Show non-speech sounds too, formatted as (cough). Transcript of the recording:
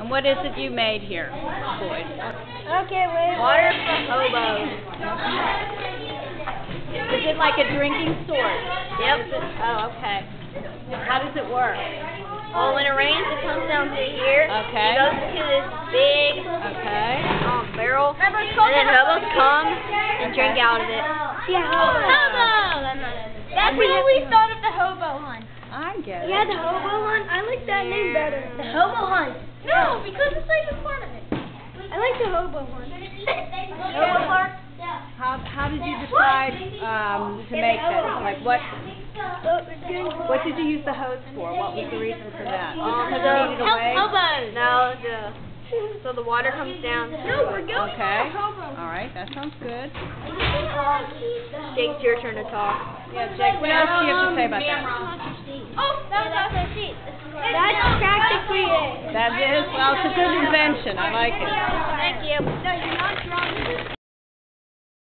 And what is it you made here, Boyd? Okay, wait. Water for hobos. Is it like a drinking source? Yep. It, oh, okay. How does it work? Well, when it rains, it comes down to here. Okay. It goes to this big Okay. um, barrel, and then hobos come and drink out of it. Yeah, Hobo! That's what we thought of the hobo hunt. I get it. Yeah, the hobo hunt. I like that name better. The hobo hunt. No, because it's like a part of it. I like the hobo hunt. (laughs) Hobo park? How, how did you decide um, to make this? Like, what what did you use the hose for? What was the reason for that? Um, Because so- you needed a way? Hobos! No, the, so the water comes down. No, we're going Okay. All right, that sounds good. Jake, it's your turn to talk. Yeah, Jake, what else do you have to say about that? Oh, that our sheet. That's practically it. That is, well, it's a good invention. I like it. Thank you. No, you're not drawing.